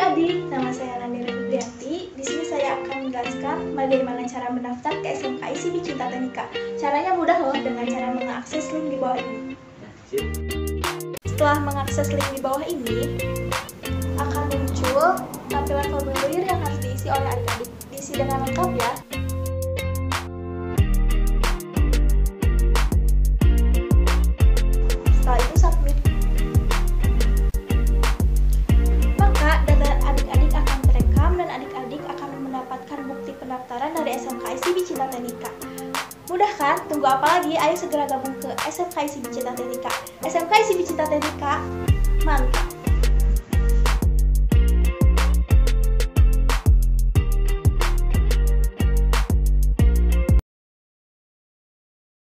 adik-adik, nama saya Nandira Fibrianti. Di sini saya akan menjelaskan bagaimana cara mendaftar ke SMK ICB Cinta Teknika. Caranya mudah loh dengan cara mengakses link di bawah ini. Setelah mengakses link di bawah ini, akan muncul tampilan formulir yang harus diisi oleh adik-adik. Diisi dengan lengkap ya. Pendaftaran dari SMK ICB Cinta Teknika. Mudah kan? Tunggu apa lagi? Ayo segera gabung ke SMK ICB Cinta Teknika. SMK ICB Cinta Teknika, mantap!